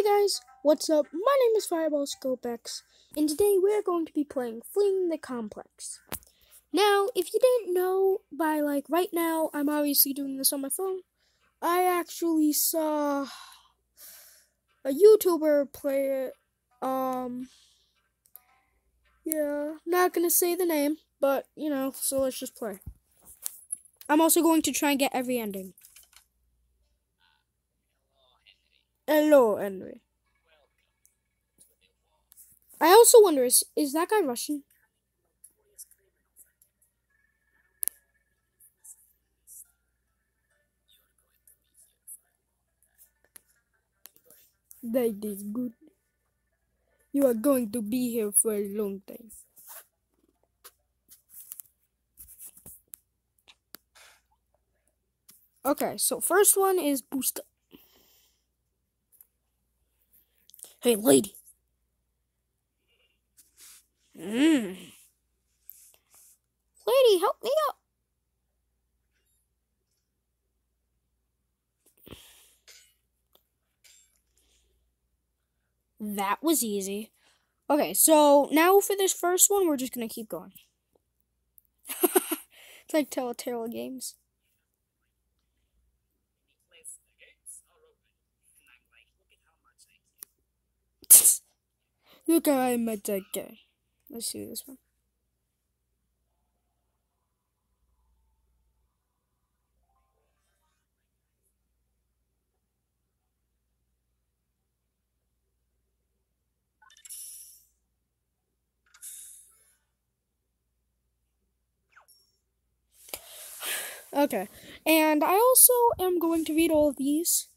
Hey guys, what's up? My name is Fireball Scopex, and today we're going to be playing Fleeing the Complex. Now, if you didn't know by like right now, I'm obviously doing this on my phone. I actually saw a YouTuber play it. Um, yeah, not gonna say the name, but you know, so let's just play. I'm also going to try and get every ending. Hello, Henry. I also wonder is is that guy Russian? That is good. You are going to be here for a long time. Okay, so first one is boost. Hey, lady. Mm. Lady, help me up. That was easy. Okay, so now for this first one, we're just gonna keep going. it's like Telltale games. Look how I guy. Let's see this one. Okay, and I also am going to read all of these.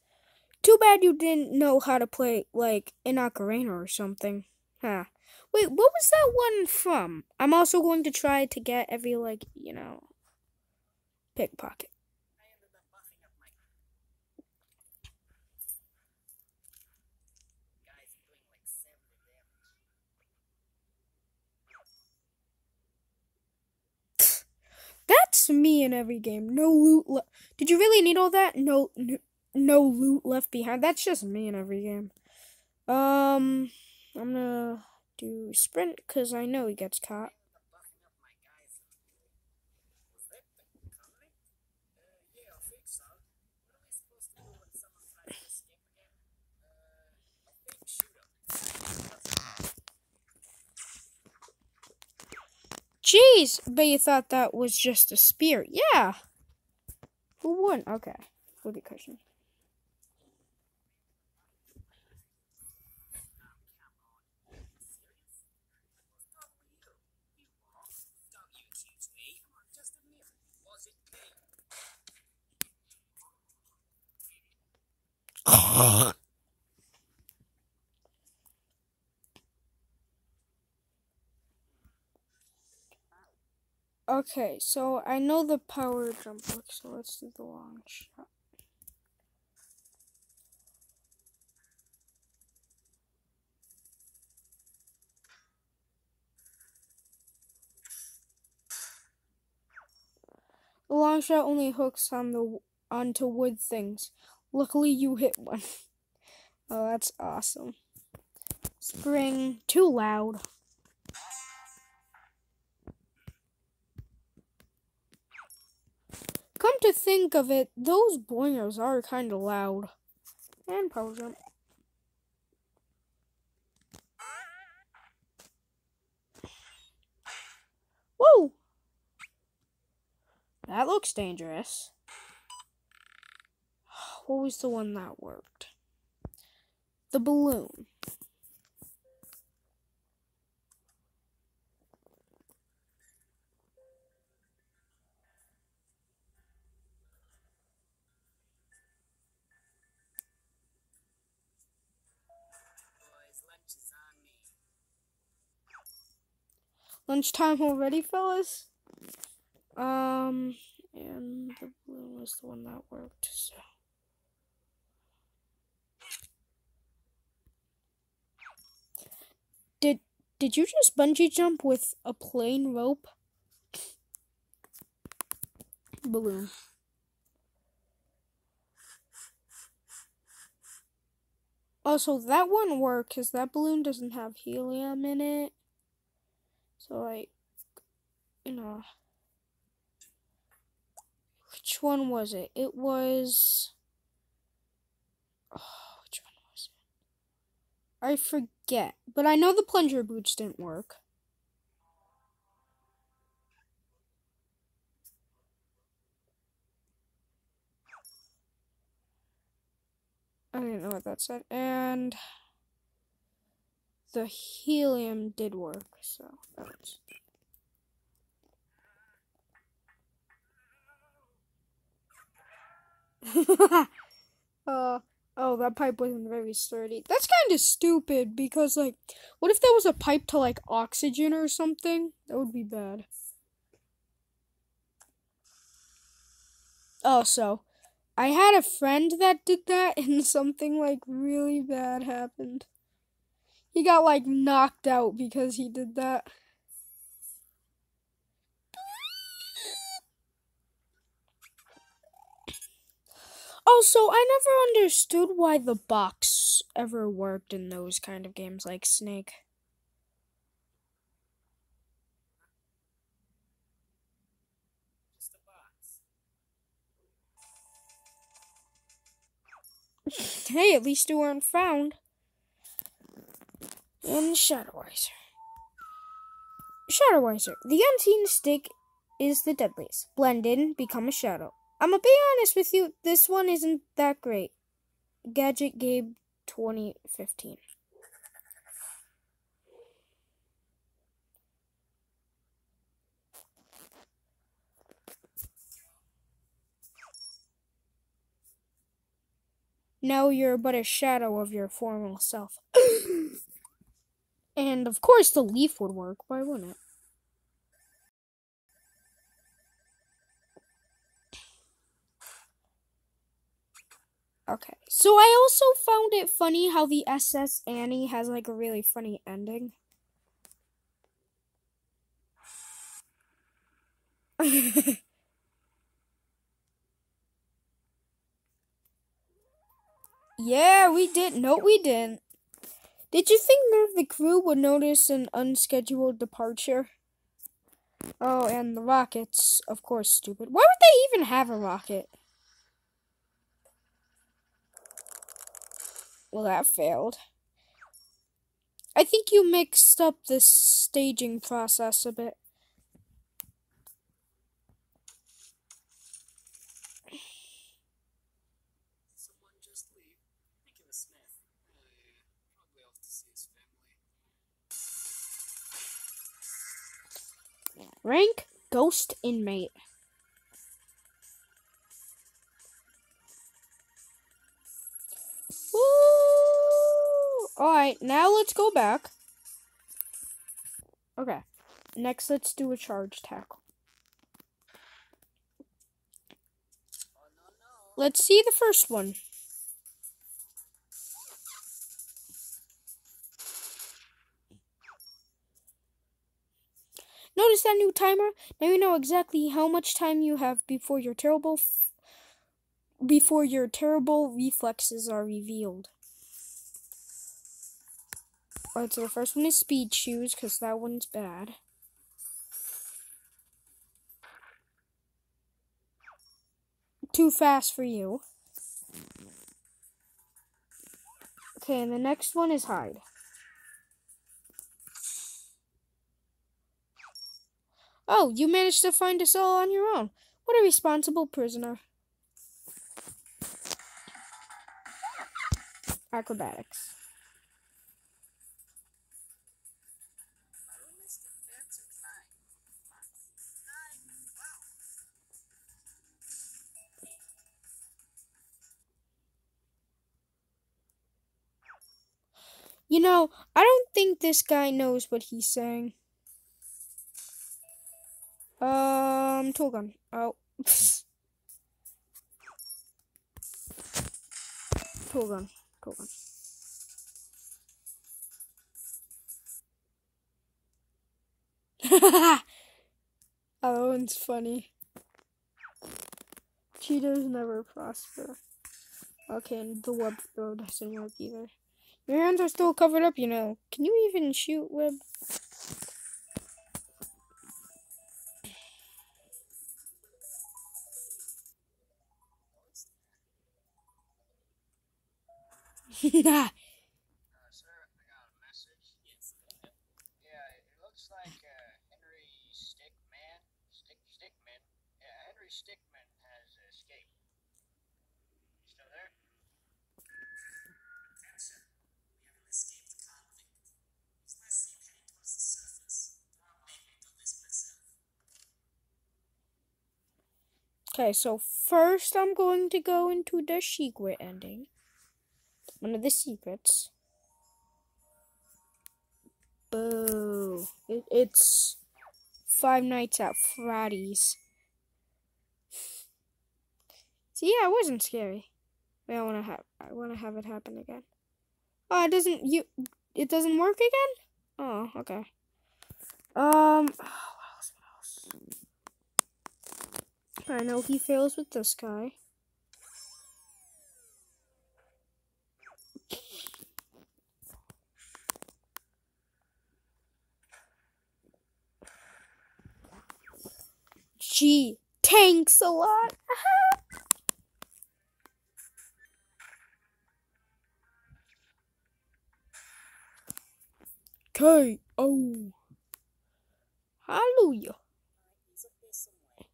Too bad you didn't know how to play, like, in Ocarina or something. Huh. Wait, what was that one from? I'm also going to try to get every, like, you know, pickpocket. That's me in every game. No loot. Le- Did you really need all that? No, no, no loot left behind. That's just me in every game. Um, I'm gonna do sprint because I know he gets caught. Jeez, but you thought that was just a spear. Yeah. Who won? Okay. Whoopee Okay, so I know the power jump works, so let's do the long shot. The long shot only hooks on the onto wood things. Luckily, you hit one. oh, that's awesome. Spring too loud. Come to think of it, those boingers are kind of loud. And power jump. Whoa! That looks dangerous. Was the one that worked? The balloon. Lunchtime already, fellas? Um, and the balloon was the one that worked, so. Did did you just bungee jump with a plain rope? Balloon. Also, that wouldn't work because that balloon doesn't have helium in it. So, like, you know. Which one was it? It was. Oh, which one was it? I forget. But I know the plunger boots didn't work. I didn't know what that said. And the helium did work, so that was. uh, oh, that pipe wasn't very sturdy. That's kind of stupid because, like, what if there was a pipe to, like, oxygen or something? That would be bad. Oh, so I had a friend that did that, and something, like, really bad happened. He got, like, knocked out because he did that. Also, I never understood why the box ever worked in those kind of games like Snake. hey, at least you weren't found. And Shadowizer. Shadowizer. The unseen stick is the deadliest. Blend in, become a shadow. I'm gonna be honest with you, this one isn't that great. Gadget Gabe 2015. Now you're but a shadow of your former self. and of course, the leaf would work. Why wouldn't it? Okay. So I also found it funny how the SS Annie has like a really funny ending. yeah, we did. No, we didn't. Did you think none of the crew would notice an unscheduled departure? Oh, and the rockets, of course, stupid. Why would they even have a rocket? Well, that failed. I think you mixed up the staging process a bit. Rank Ghost leave. Woo! Alright, now let's go back. Okay. Next, let's do a charge tackle. Let's see the first one. Notice that new timer? Now you know exactly how much time you have before your terrible before your terrible reflexes are revealed. Alright, so the first one is speed shoes, because that one's bad. Too fast for you. Okay, and the next one is hide. Oh, you managed to find us all on your own. What a responsible prisoner. Acrobatics. You know, I don't think this guy knows what he's saying. Um, tool gun. Oh. tool gun. Oh, that one's funny. Cheetos never prosper. Okay, and the web throw doesn't work either. Your hands are still covered up, you know. Can you even shoot web? Okay, so first I'm going to go into the secret ending. One of the secrets. Boo. It, it's Five Nights at Freddy's. See, yeah, it wasn't scary. I wanna have I wanna have it happen again. Oh, it doesn't you it doesn't work again? Oh, okay. Um what else, what else? I know he fails with this guy. Gee, tanks a lot. K O. Hallelujah. He's up there somewhere. We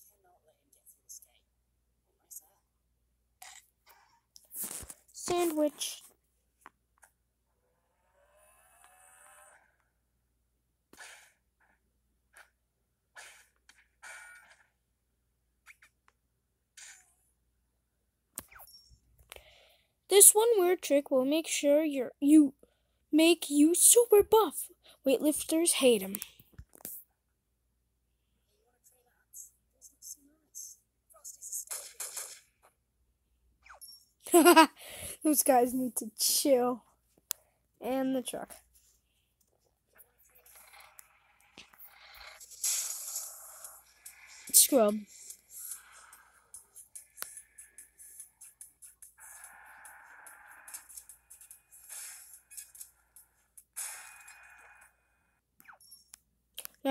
cannot let him get through this gate. Where's that? Sandwich. This one weird trick will make sure you're you make you super buff. Weightlifters hate him. Those guys need to chill. And the truck. Scrub.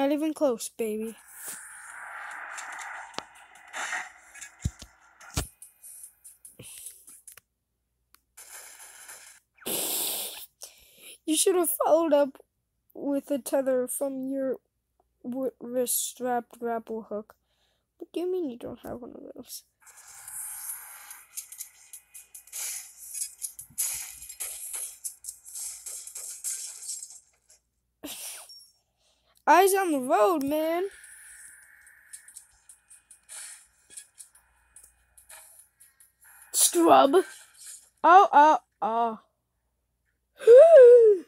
Not even close, baby. You should have followed up with a tether from your wrist strapped grapple hook. What do you mean you don't have one of those? Eyes on the road, man. Scrub. Oh, oh, oh.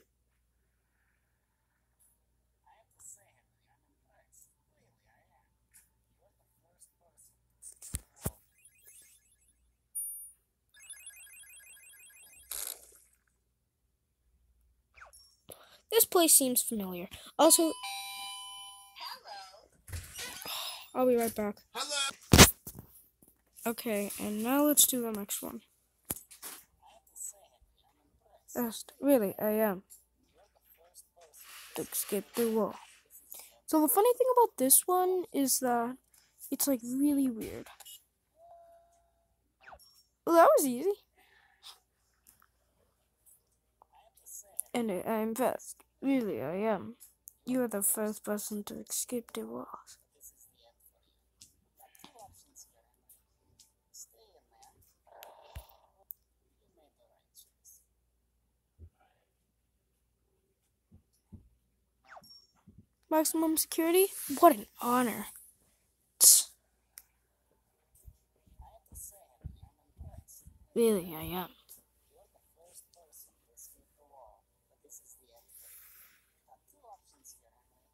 This place seems familiar. Also, I'll be right back. Hello. Okay, and now let's do the next one. I have to say, Henry, I'm impressed. Yes, really, I am. To skip the wall. So the funny thing about this one is that it's like really weird. Well, that was easy. And I- I'm fast. Really, I am. You are the first person to escape the walls. This is the end for you. Got two options here, Henry. Stay in there. You made the right choice. Maximum security? What an honor. Really, I am. You're the first person to escape the wall, but this is the end for you. Got two options here, Henry.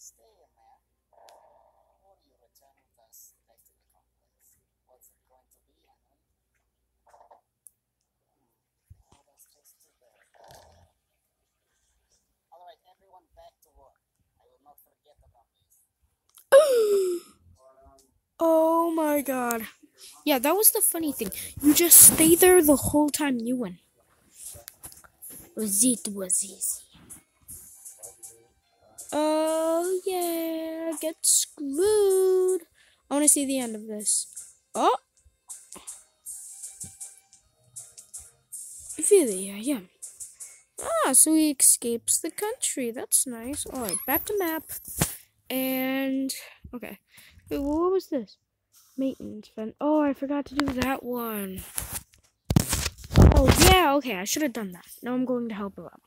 Stay in there, or you return with us back to the complex. What's it going to be, Henry? Hmm, oh, that's just too bad. Alright, everyone back to work. I will not forget about this. Oh my god. Yeah, that was the funny thing. You just stay there the whole time you win. It was easy. Oh yeah, get screwed. I want to see the end of this. Oh, really? I am. Ah, so he escapes the country. That's nice. All right, back to map. And okay, Wait, what was this? Maintenance. Oh, I forgot to do that one. Oh yeah, okay, I should have done that. Now I'm going to help her out.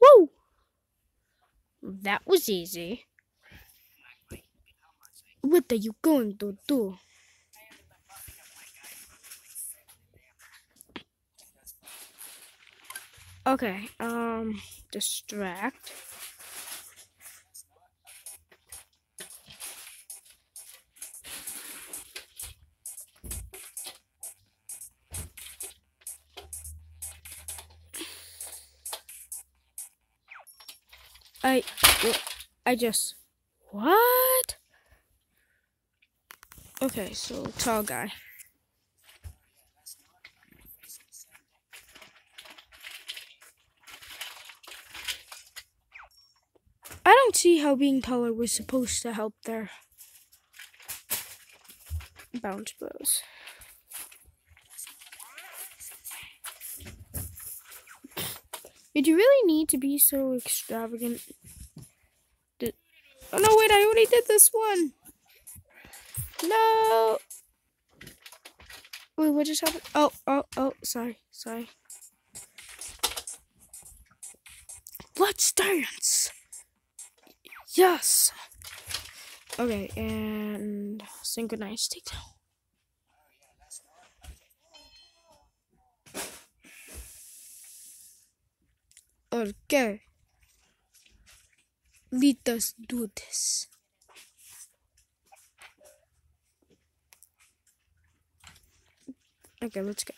Woo! That was easy. What are you going to do? Okay, um, distract. I, I just, what? Okay, so tall guy. I don't see how being taller was supposed to help their bounce bros. Did you really need to be so extravagant? Did oh no, wait, I already did this one. No. Wait, what just happened? Oh, oh, oh, sorry, sorry. Let's dance. Yes. Okay, and synchronize takedown. Okay. Let us do this. Okay, let's go.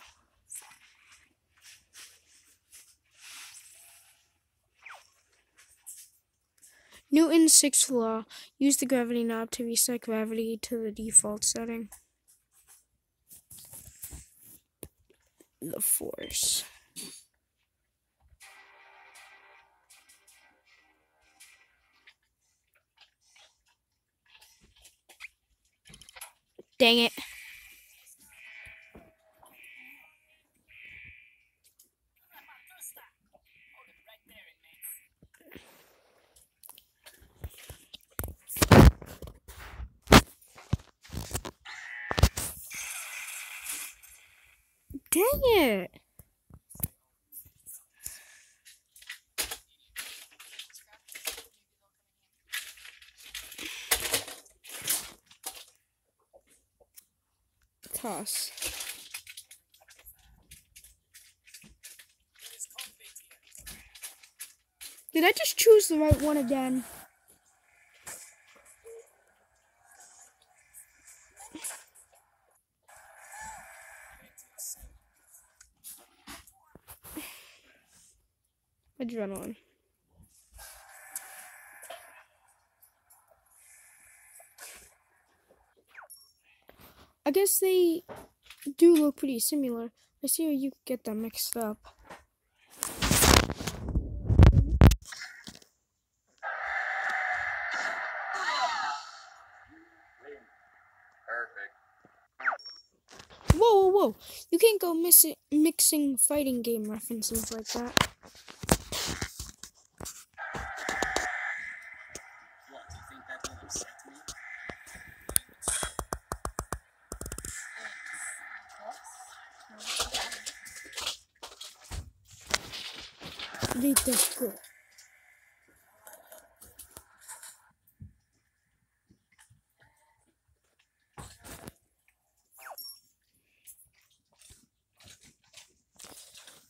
Newton's sixth law. Use the gravity knob to reset gravity to the default setting. The force. Dang it. Dang it. Did I just choose the right one again? Adrenaline. I guess they do look pretty similar. I see how you get them mixed up. Whoa, whoa, whoa! You can't go missi- mixing fighting game references like that. What, do you think that will upset me? Let us go.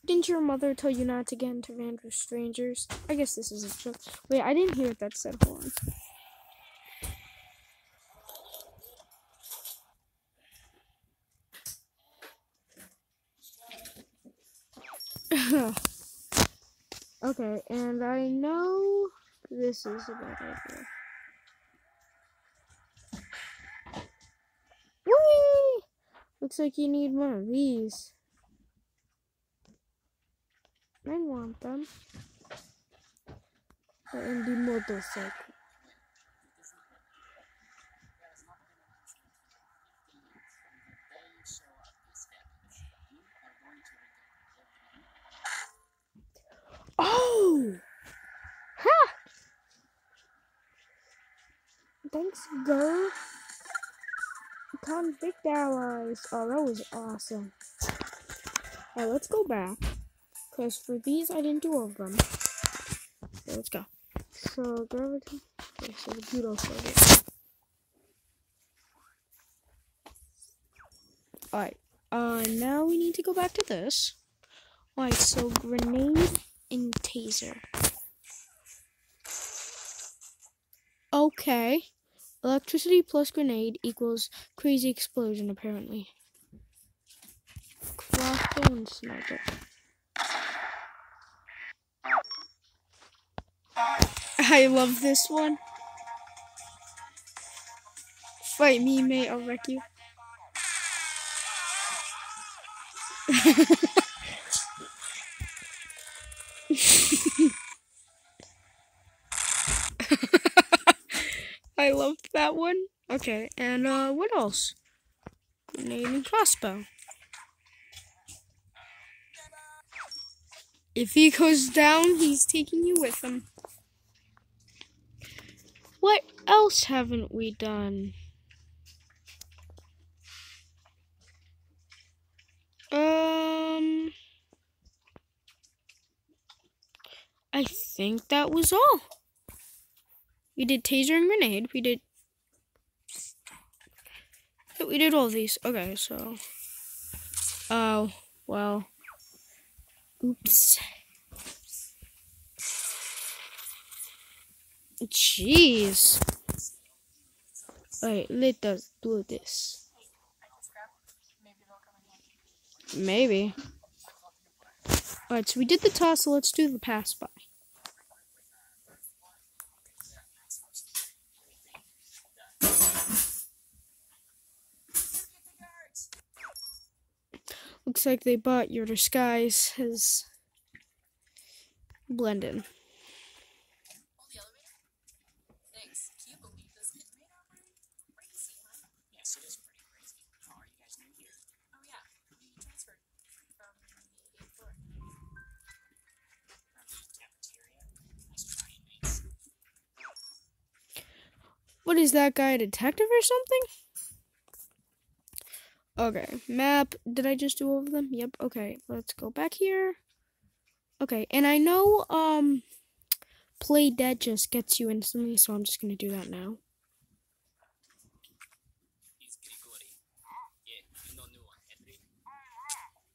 Didn't your mother tell you not to get into vans with strangers? I guess this is a joke. Wait, I didn't hear what that said. Hold on. okay, and I know this is a bad idea. Whee! Looks like you need one of these. I want them. And the motorcycle. There has not been an accident in 15 years. From the day you show up this evidence, you are going to regain everything. Oh! Ha! Thanks, girl. Convict allies. Oh, that was awesome. Alright, let's go back. Because for these, I didn't do all of them. Okay, let's go. So, gravity. Okay, so the judo started. Alright. Uh, now we need to go back to this. Alright, so grenade and taser. Okay. Electricity plus grenade equals crazy explosion, apparently. Crossbow and sniper. I love this one. Fight me, mate, I'll wreck you. I loved that one. Okay, and uh, what else? Grenade and crossbow. If he goes down, he's taking you with him. What else haven't we done? Um, I think that was all. We did taser and grenade. We did. We did all these. Okay, so. Oh, well. Oops. Jeez. Alright, let us do this. Maybe. Alright, so we did the toss, so let's do the pass by. Looks like they bought your disguise as blended. What is that guy, a detective or something? Okay, map. Did I just do all of them? Yep. Okay, let's go back here. Okay, and I know um play dead just gets you instantly, so I'm just gonna do that now. He's Grigori. Yeah, you know new one, Henry.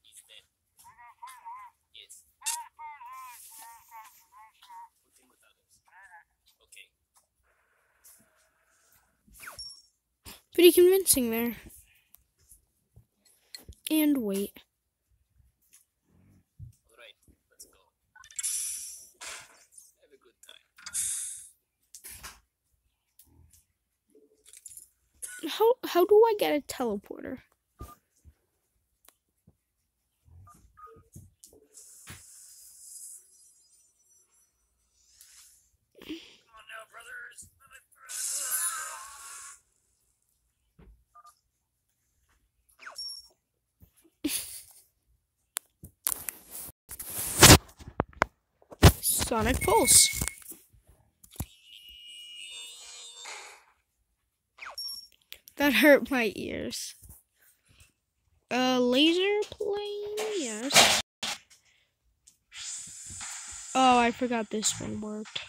He's dead. Yes. Put him with others. Okay. Pretty convincing there. And wait. How how do I get a teleporter? Sonic Pulse. That hurt my ears. Uh, laser plane? Yes. Oh, I forgot this one worked.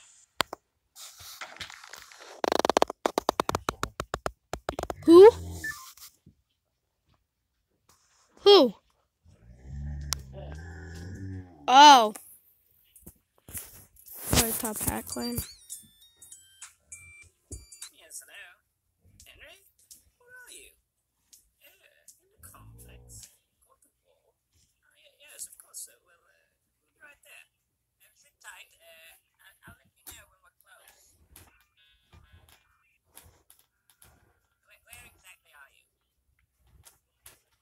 Who? Who? Oh. Top hat clan. Yes, hello. Henry? Where are you? Yeah, in the complex. Got the wall. Oh, yeah, yes, of course, sir. Well, uh, we'll be right there. Uh, sit tight. Uh, I- I'll let you know when we're close. Where, where exactly are you?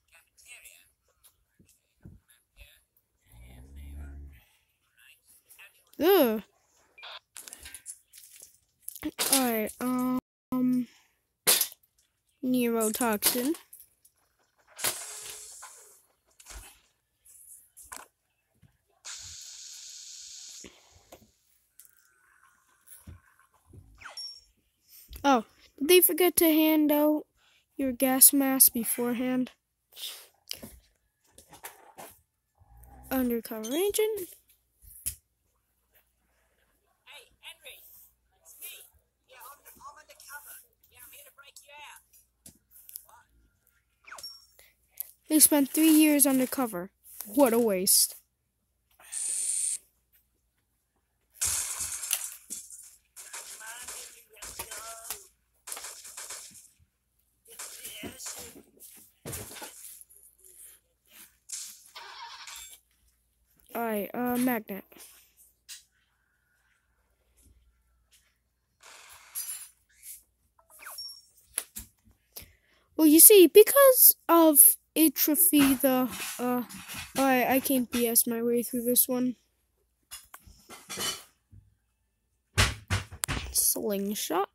Cafeteria. Okay, map here. Yeah, there you are. Ugh. Alright, um. Neurotoxin. Oh, did they forget to hand out your gas mask beforehand? Undercover agent. Hey, Henry! It's me! Yeah, I'm, I'm undercover. Yeah, I'm here to break you out. They spent three years undercover. What a waste. Alright, uh, magnet. Well, you see, because of atrophy, the, uh, alright, I can't BS my way through this one. Slingshot.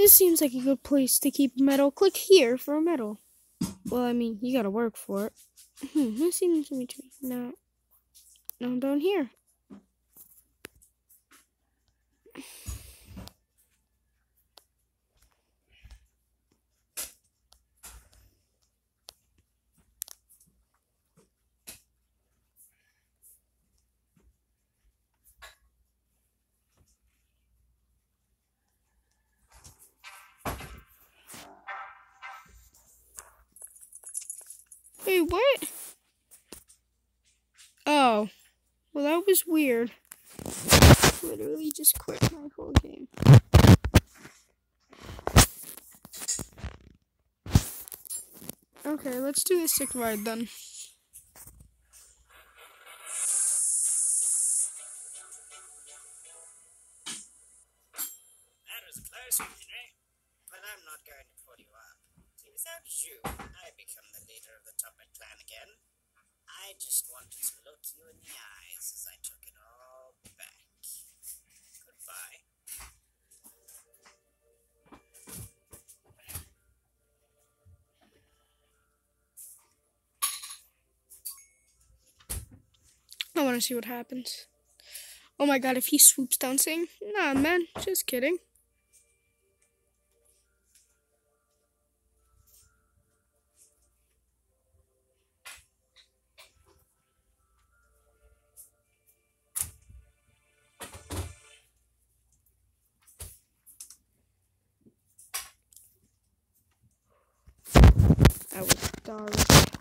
This seems like a good place to keep metal. Click here for a medal. Well, I mean, you gotta work for it. Hmm, this seems to be. No. No, down here. Hey, what? Oh. Well, that was weird. Literally just quit my whole game. Okay, let's do the sick ride then. To see what happens. Oh my god, if he swoops down saying, nah, man, just kidding. That was dark.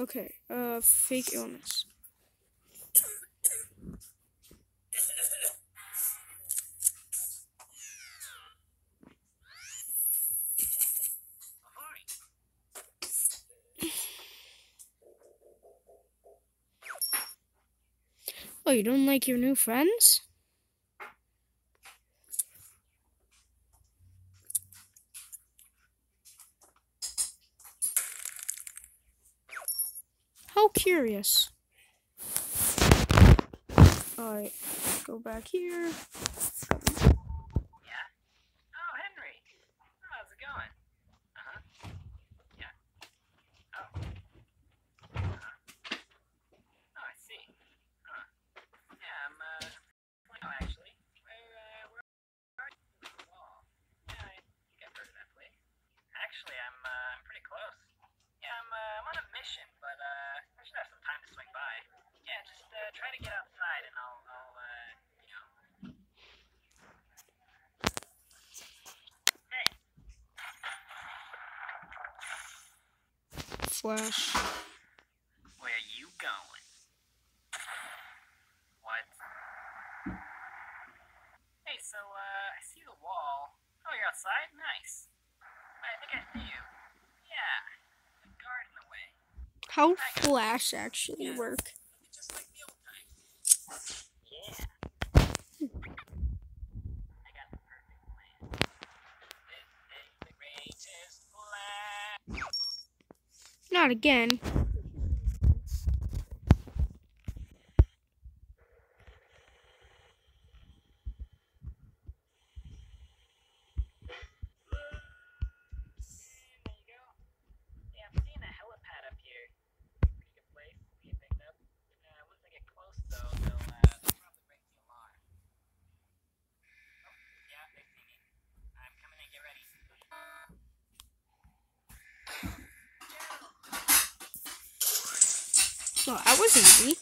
Okay, uh, fake illness. Oh, you don't like your new friends? How curious. Alright, go back here. Yeah? Oh, Henry. How's it going? Uh huh. Yeah. Oh. Uh-huh. Oh, I see. Huh. Yeah, I'm, uh, well, actually. Where, uh, where are you? Wall. Yeah, I think I've heard of that place. Actually, I'm, uh, I'm pretty close. Yeah, I'm, uh, I'm on a mission, but, uh, I should have some time to swing by. Yeah, just, uh, try to get outside and I'll, I'll, uh, you know. Hey, Flash. Where are you going? What? Hey, so, uh, I see the wall. Oh, you're outside? Nice. I think I see you. Yeah. The guard in the way. How Flash actually work? Just like the old times. Yeah. I got the perfect plan. Not again. There you go. Yeah, I'm seeing a helipad up here. Pretty good place to get picked up. Uh, once I get close, though, they'll, uh, they'll probably break the alarm. Oh, yeah, they see me. I'm coming in. Get ready. Well, that was easy.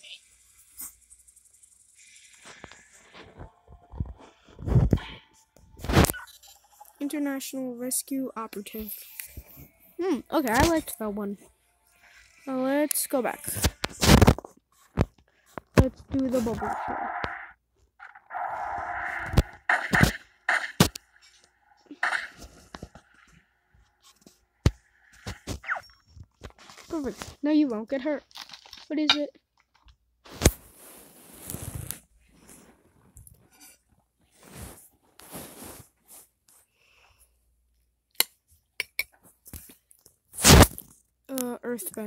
International Rescue Operative. Hmm, okay, I liked that one. Now let's go back. Let's do the bubble show. Perfect. No, you won't get hurt. What is it? Uh,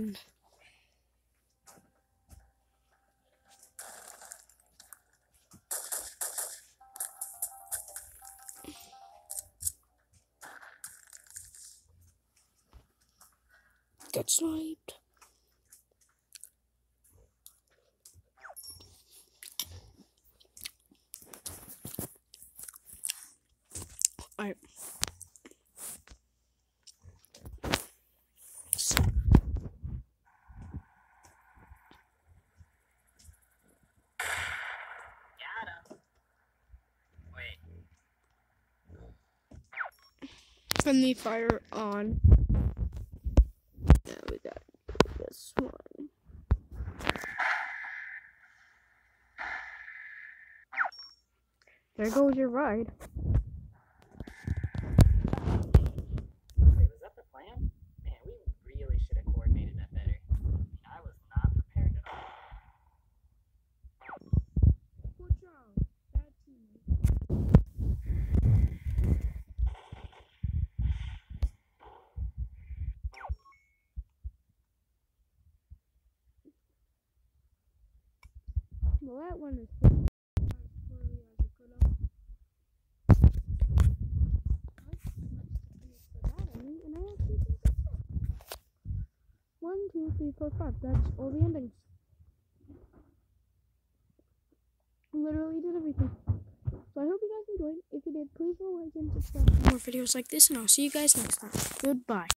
Friendly fire on. Now we got this one. There goes your ride. Wait, was that the plan? Man, we really should have coordinated that better. I mean, I was not prepared at all. Well, that one is as poorly as it could have. And I actually think that's it. One, two, three, four, five. That's all the endings. Literally did everything. So I hope you guys enjoyed. If you did, please a like and subscribe for more videos like this, and I'll see you guys next time. Goodbye.